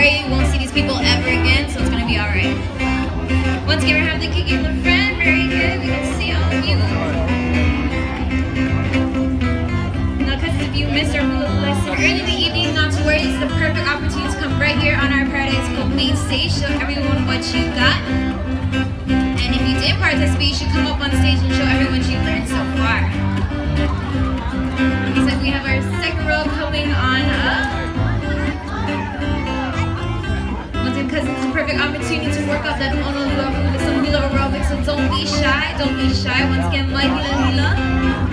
worry, you won't see these people ever again, so it's gonna be alright. Once again, we're having the kicking the friend. Very good. We can see all of you. Now, cousins, if you missed our lesson early in the evening, not to worry. It's the perfect opportunity to come right here on our Paradise Cove main stage, show everyone what you got. And if you didn't participate, you should come up on stage and show everyone what you learned so far. Perfect opportunity to work out that Honolulu hula, some aerobics, so don't be shy, don't be shy. Once again, my hula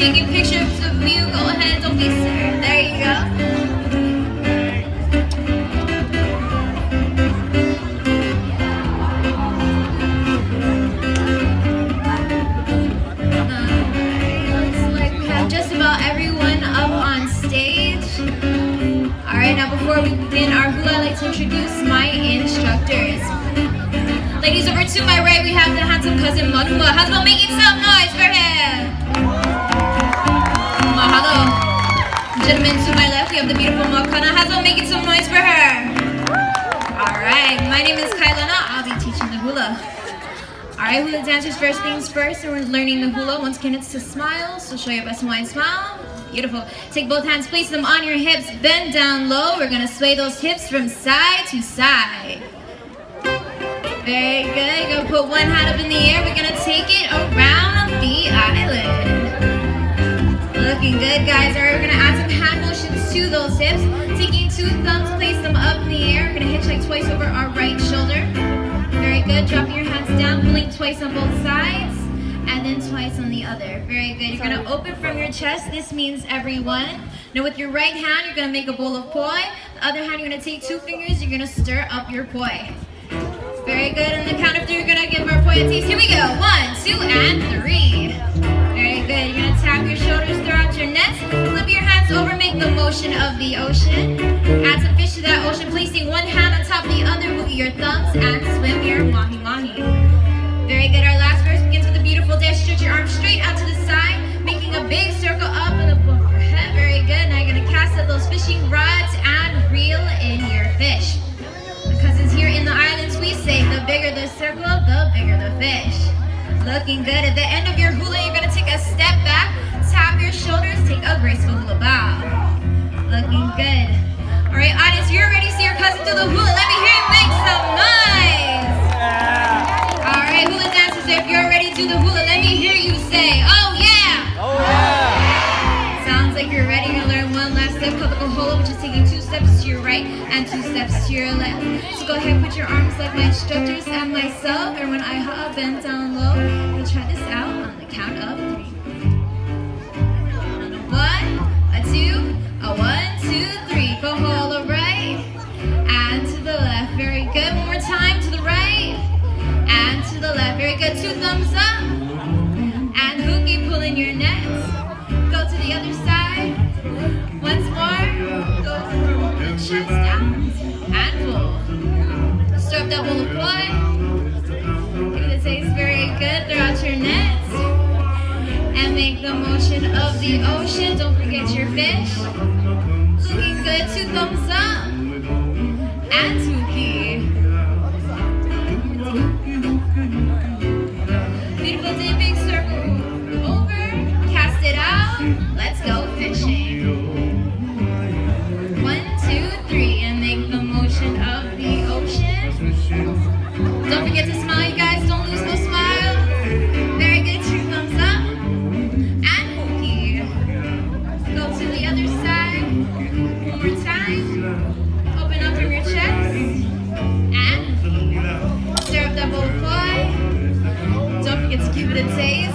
taking pictures of you. Go ahead, don't be scared. There you go. We have just about everyone up on stage. Alright, now before we begin our hula, I'd like to introduce my instructors. Ladies, over to my right, we have the handsome cousin Manuma. How's about making some noise for him? The beautiful. How's about making some noise for her? Alright, my name is Kailana. I'll be teaching the hula. Alright, hula dancers, first things first, we're learning the hula. Once again, it's to smile, so show your best Hawaiian smile. Beautiful. Take both hands, place them on your hips, bend down low. We're gonna sway those hips from side to side. Very good. Gonna put one hand up in the air. We're gonna good. Dropping your hands down, pulling twice on both sides, and then twice on the other. Very good. You're gonna open from your chest. This means everyone. Now with your right hand, you're gonna make a bowl of poi. The other hand, you're gonna take two fingers. You're gonna stir up your poi. Very good. On the count of three, you're gonna give our poi a taste. Here we go. One, two, and three. Very good. You're gonna tap your shoulders throughout your nets. Flip your hands over, make the motion of the ocean. Add some fish to that ocean, your thumbs, and swim your mahi mahi. Very good. Our last verse begins with a beautiful dash. Stretch your arms straight out to the side, making a big circle up and above your head. Very good. Now you're gonna cast out those fishing rods and reel in your fish. Because it's here in the islands, we say the bigger the circle, the bigger the fish. Looking good. At the end of your hula, you're gonna take a step back, tap your shoulders, take a graceful hula bow. Looking good. All right, audience, you're ready to see your cousin do the hula. Let me hear you're ready to do the hula, let me hear you say, oh yeah. Oh yeah! Sounds like you're ready to learn one last step called the hula, which is taking two steps to your right and two steps to your left. So go ahead, put your arms like my instructors and myself. And when I hop bend down low, we'll try this out on the count of three. Nets. Go to the other side. Once more. Go chest down and pull. Stir up that bowl of poi. Give it a taste. Very good. Throw out your nets. And make the motion of the ocean. Don't forget your fish. Looking good. Two thumbs up. Don't forget to smile, you guys. Don't lose no smile. Very good. Two thumbs up. And pokey. Go to the other side. One more time. Open up from your chest. And stir up serve double foot. Don't forget to give it a taste.